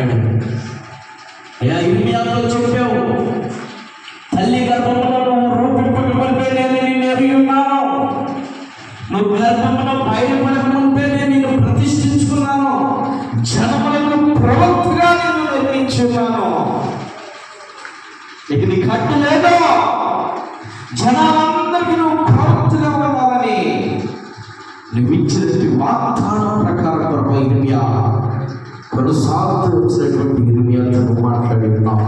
మాట్లాడాడు. ఇలా ఇర్మియాతో చెప్పావు తల్లి గర్భంలో నువ్వు రూపింపక మునిపే నేను నిన్ను ఎరిగి ఉన్నాను. నువ్వు గర్భంలో బయటపడక మునిపే నేను నిన్ను ప్రతిష్ఠించుకున్నాను. జనములకు ప్రవక్తగా నిన్ను నిర్మించున్నాను ఇక నీ కట్టు లేదో? జనాలందరికీ నువ్వు ప్రవక్తగా ఉన్నావని నువ్వు ఇచ్చినటువంటి వాగ్దానం ప్రకారం ప్రభు ఇర్మియా. కొనసాగుతూ వచ్చినటువంటి ఇర్మియాతో మాట్లాడి ఉన్నాం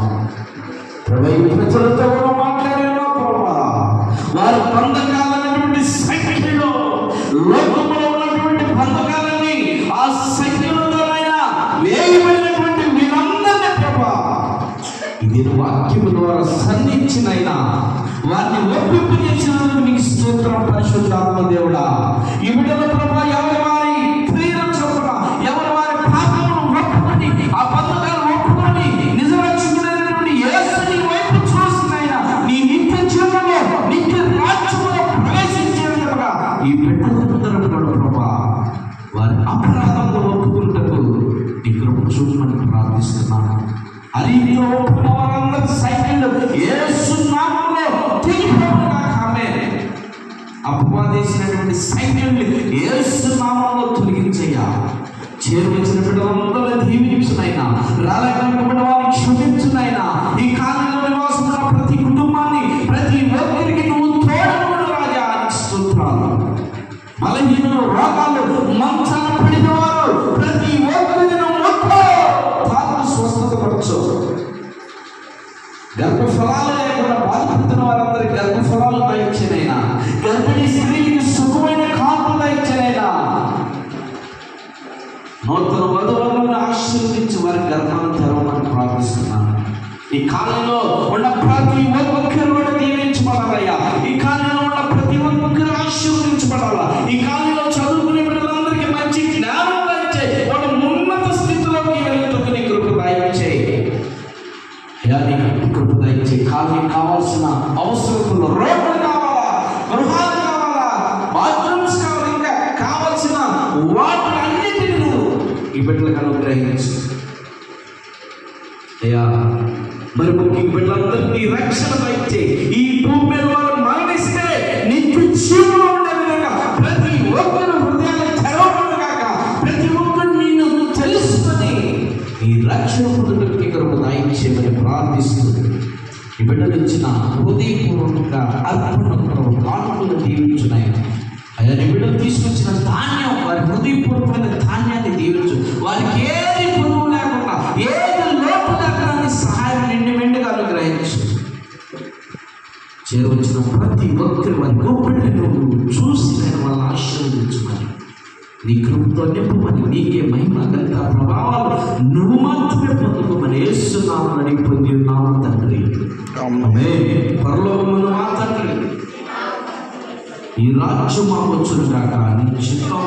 ప్రభు ప్రజలతో కూడా మాట్లాడి ఉన్నాం ప్రభా? వారి బంధకాలైనటువంటి సంఖ్యలో లోకంలో ఉన్నటువంటి బంధకాలని ఆ సంఖ్యలతోనైనా వేయబడినటువంటి వీరందరినీ ప్రభా ఇది వాక్యం ద్వారా సన్నిచ్చినైనా వారిని ఒప్పింపు చేసినందుకు నీకు స్తోత్రం పరిశుద్ధాత్మ దేవుడా. ఈ బిడ్డల అరీతిలో ఒప్పుకున్న వారందరూ సైకిల్ యేసు నామంలో తిరిగిపోవుగా ఆమె. అపవాదేసినటువంటి సైన్యాన్ని యేసు నామంలో తొలగించయ్యా. చేరువచ్చిన బిడ్డలందరూ దీవించునైనా రాలేకపోయిన నూతన వధువులను ఆశీర్వదించి వారి గర్భాన్ని తెరవమని ప్రార్థిస్తున్నాను ఈ కాలంలో ఉన్న ప్రతి ఒక్కరు కూడా దీవించబడాలయ్యా. ఈ కాలంలో ఉన్న ప్రతి ఒక్కరు ఆశీర్వదించబడాలా. ఈ కాలంలో చదువుకునే బిడ్డలందరికీ మంచి జ్ఞానం వచ్చే వాళ్ళ ఉన్నత స్థితిలోకి వెళ్తుకు నీ కృప దయచేయి కృప దయచే కాలం కావాల్సిన అవసరం అనుగ్రహించు అయ్యా మరి ముఖ్య వీళ్ళందరినీ రక్షణ అయితే ఈ భూమి మీద వారు మరణిస్తే నీకు ఉండే విధంగా ప్రతి ఒక్కరు హృదయాలు కాక ప్రతి ఒక్కరు నిన్ను తెలుసుకొని ఈ రక్షణ పొందుటకు కృప దయచేయమని ప్రార్థిస్తుంది. ఈ బిడ్డలు ఇచ్చిన హృదయపూర్వక అర్పణతో కానుకలు దీవించున్నాయి. అయ్యా నీ బిడ్డలు తీసుకొచ్చిన ధాన్యం వారి హృదయపూర్వకమైన ధాన్యాన్ని దీవించు. వారికి ఏది పురుగు లేకుండా ఏది లోటు లేకుండా సహాయం నిండి మెండుగా అనుగ్రహించు. చేరవచ్చిన ప్రతి ఒక్కరి వారి గొప్పని నువ్వు చూసి నేను వాళ్ళని ఆశీర్వదించమని నీ కృపతో నింపమని నీకే మహిమ ఘనత ప్రభావాలు నువ్వు మాత్రమే పొందుకోమని వేస్తున్నామని పొంది ఉన్నాము తండ్రి. ఆమె పరలోకమును మా తండ్రి ఈ రాజ్యం మాకు వచ్చును కాక నీ చిత్తం